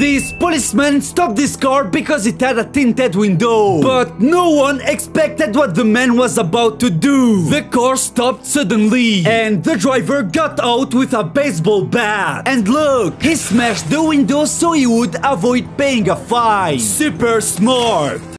This policeman stopped this car because it had a tinted window. But no one expected what the man was about to do. The car stopped suddenly, and the driver got out with a baseball bat. And look, he smashed the window so he would avoid paying a fine. Super smart.